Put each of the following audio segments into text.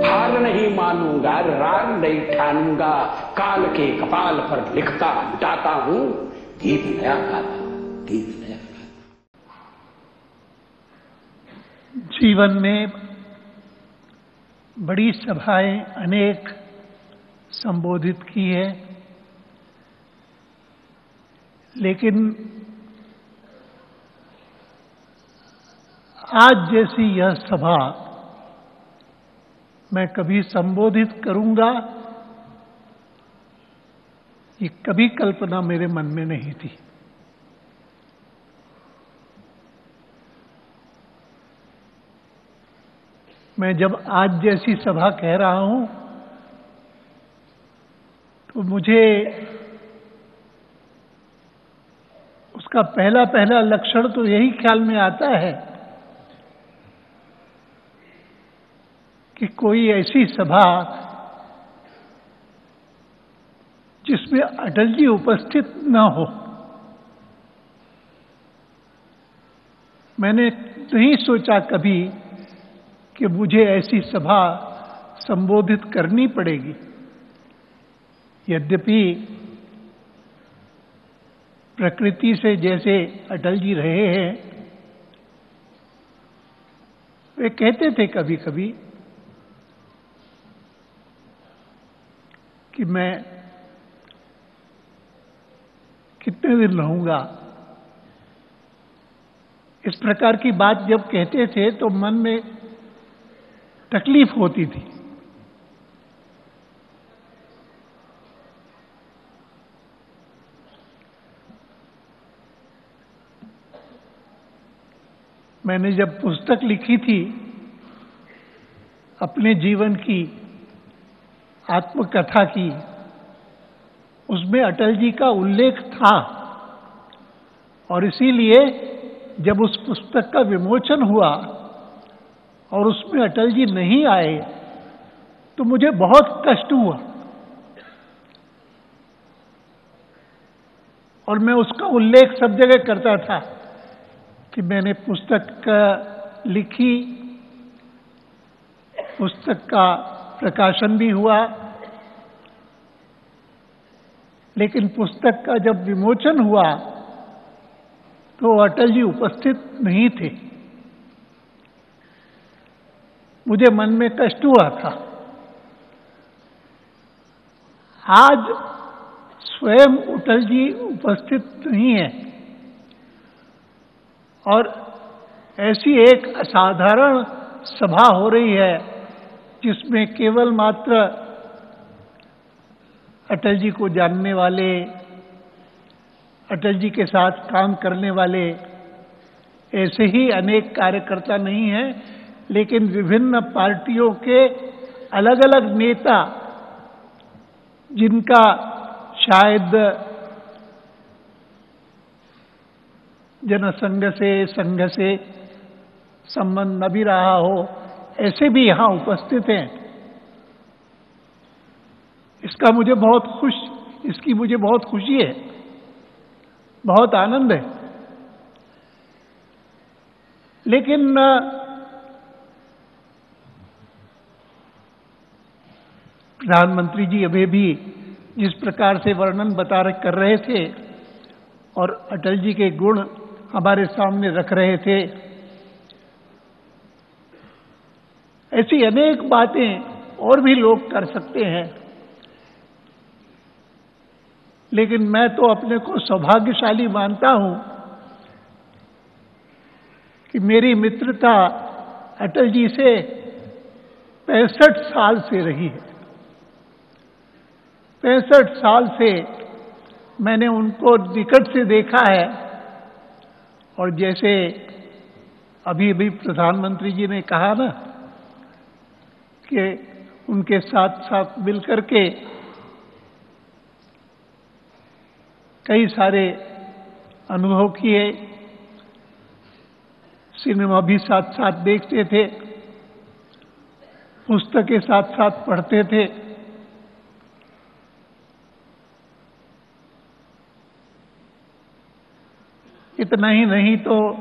हार नहीं मानूँगा, राग नहीं ठानूँगा काल के कपाल पर लिखता जाता हूँ। गीत नया गाता, गीत नया गाता। जीवन में बड़ी सभाएँ अनेक संबोधित की है, लेकिन आज जैसी यह सभा मैं कभी संबोधित करूँगा, ये कभी कल्पना मेरे मन में नहीं थी। मैं जब आज जैसी सभा कह रहा हूँ तो मुझे उसका पहला पहला लक्षण तो यही ख्याल में आता है कि कोई ऐसी सभा जिसमें अटल जी उपस्थित न हो। मैंने नहीं सोचा कभी कि मुझे ऐसी सभा संबोधित करनी पड़ेगी। यद्यपि प्रकृति से जैसे अटल जी रहे हैं, वे कहते थे कभी कभी कि मैं कितने दिन रहूँगा? इस प्रकार की बात जब कहते थे तो मन में तकलीफ़ होती थी। मैंने जब पुस्तक लिखी थी, अपने जीवन की आत्मकथा की। उसमें अटल जी का उल्लेख था। और इसीलिए जब उस पुस्तक का विमोचन हुआ और उसमें अटल जी नहीं आए तो मुझे बहुत कष्ट हुआ। और मैं उसका उल्लेख सब जगह करता था कि मैंने पुस्तक लिखी, पुस्तक का प्रकाशन भी हुआ। लेकिन पुस्तक का जब विमोचन हुआ तो अटल जी उपस्थित नहीं थे। मुझे मन में कष्ट हुआ था। आज स्वयं अटल जी उपस्थित नहीं है और ऐसी एक असाधारण सभा हो रही है। जिसमें केवल मात्र अटल जी को जानने वाले, अटल जी के साथ काम करने वाले ऐसे ही अनेक कार्यकर्ता नहीं हैं, लेकिन विभिन्न पार्टियों के अलग अलग नेता जिनका शायद जनसंघ से, संघ से संबंध न भी रहा हो ऐसे भी यहाँ उपस्थित हैं। इसका मुझे बहुत खुश, इसकी मुझे बहुत खुशी है। बहुत आनंद है। लेकिन, प्रधानमंत्री जी अभी भी जिस प्रकार से वर्णन बता रहे, कर रहे थे और अटल जी के गुण हमारे सामने रख रहे थे ऐसी अनेक बातें और भी लोग कर सकते हैं। लेकिन मैं तो अपने को सौभाग्यशाली मानता हूँ कि मेरी मित्रता अटल जी से पैंसठ साल से रही है। पैंसठ साल से मैंने उनको निकट से देखा है और जैसे अभी अभी प्रधानमंत्री जी ने कहा ना कि, उनके साथ साथ मिलकर के कई सारे अनुभव किए। सिनेमा भी साथ साथ देखते थे। पुस्तकें साथ साथ पढ़ते थे। इतना ही नहीं तो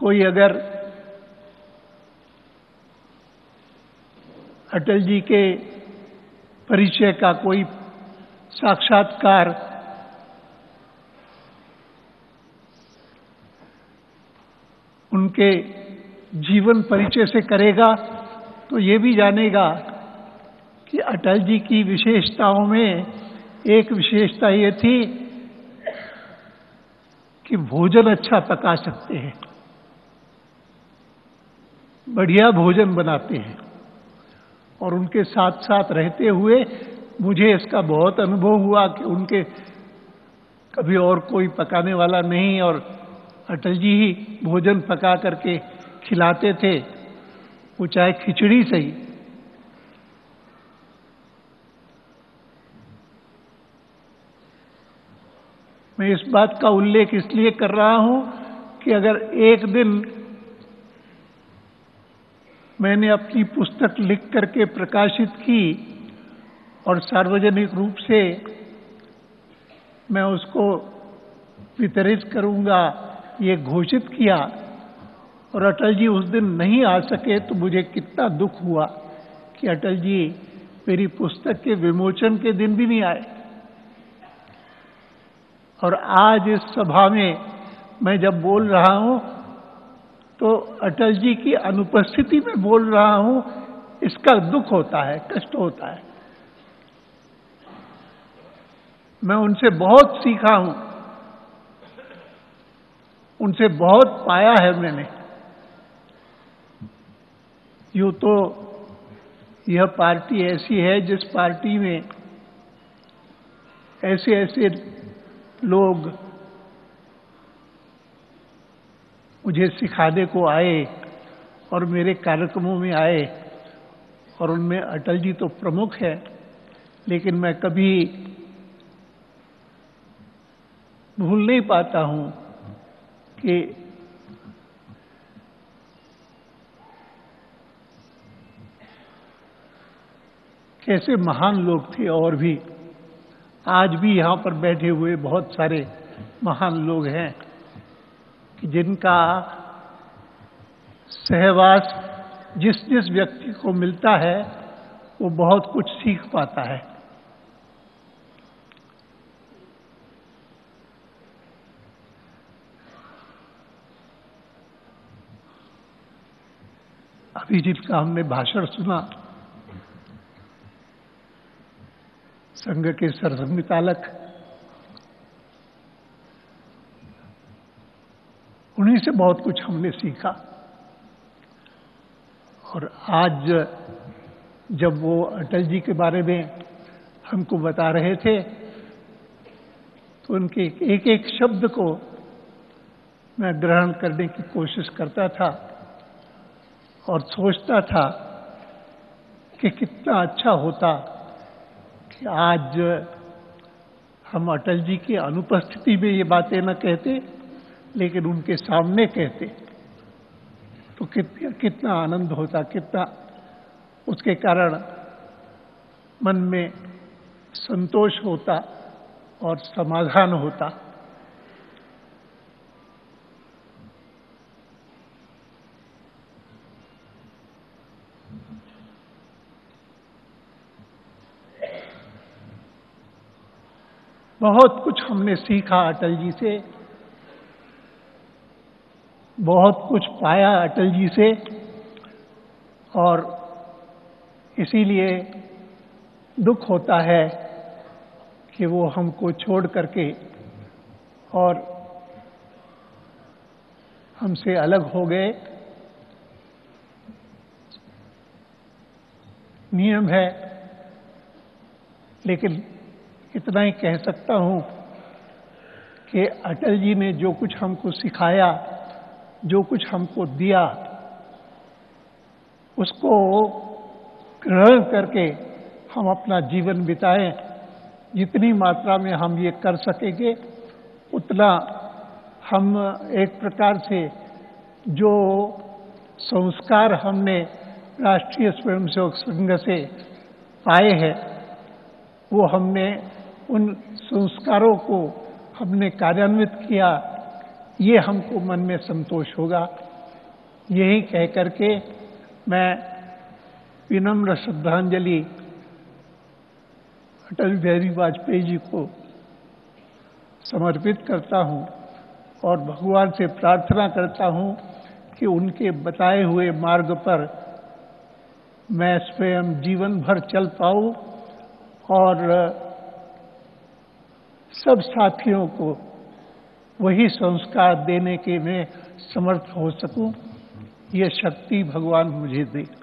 कोई अगर अटल जी के परिचय का कोई साक्षात्कार उनके जीवन परिचय से करेगा तो ये भी जानेगा कि अटल जी की विशेषताओं में एक विशेषता ये थी कि भोजन अच्छा पका सकते हैं, बढ़िया भोजन बनाते हैं। और उनके साथ साथ रहते हुए मुझे इसका बहुत अनुभव हुआ कि उनके कभी और कोई पकाने वाला नहीं और अटल जी ही भोजन पका करके खिलाते थे। वो चाहे खिचड़ी सही। मैं इस बात का उल्लेख इसलिए कर रहा हूँ कि अगर एक दिन मैंने अपनी पुस्तक लिख करके प्रकाशित की और सार्वजनिक रूप से मैं उसको वितरित करूँगा, ये घोषित किया। और अटल जी उस दिन नहीं आ सके तो मुझे कितना दुख हुआ कि अटल जी मेरी पुस्तक के विमोचन के दिन भी नहीं आए। और आज इस सभा में मैं जब बोल रहा हूँ तो अटल जी की अनुपस्थिति में बोल रहा हूँ, इसका दुख होता है, कष्ट होता है। मैं उनसे बहुत सीखा हूँ। उनसे बहुत पाया है मैंने। यूँ तो यह पार्टी ऐसी है जिस पार्टी में ऐसे ऐसे लोग मुझे सिखाने को आए और मेरे कार्यक्रमों में आए। और उनमें अटल जी तो प्रमुख है, लेकिन मैं कभी भूल नहीं पाता हूँ कि कैसे महान लोग थे और भी। आज भी यहाँ पर बैठे हुए बहुत सारे महान लोग हैं। जिनका सहवास जिस जिस व्यक्ति को मिलता है, वो बहुत कुछ सीख पाता है। अभिजीत का हमने भाषण सुना। संघ के सरसंघचालक से बहुत कुछ हमने सीखा। और आज जब वो अटल जी के बारे में हमको बता रहे थे तो उनके एक एक शब्द को मैं ग्रहण करने की कोशिश करता था और सोचता था कि कितना अच्छा होता कि आज हम अटल जी की अनुपस्थिति में ये बातें न कहते लेकिन उनके सामने कहते तो कितना कितना आनंद होता, कितना उसके कारण मन में संतोष होता और समाधान होता। बहुत कुछ हमने सीखा अटल जी से। बहुत कुछ पाया अटल जी से और इसीलिए दुख होता है कि वो हमको छोड़ करके और हमसे अलग हो गए। नियम है, लेकिन इतना ही कह सकता हूँ कि अटल जी ने जो कुछ हमको सिखाया जो कुछ हमको दिया उसको ग्रहण करके हम अपना जीवन बिताएँ। जितनी मात्रा में हम ये कर सकेंगे, उतना हम एक प्रकार से जो संस्कार हमने राष्ट्रीय स्वयंसेवक संघ से पाए हैं, वो हमने उन संस्कारों को हमने कार्यान्वित किया। ये हमको मन में संतोष होगा। यही कह करके मैं विनम्र श्रद्धांजलि अटल बिहारी वाजपेयी जी को समर्पित करता हूँ और भगवान से प्रार्थना करता हूँ कि उनके बताए हुए मार्ग पर मैं स्वयं जीवन भर चल पाऊँ और सब साथियों को वही संस्कार देने के मैं समर्थ हो सकूँ? ये शक्ति भगवान मुझे दे।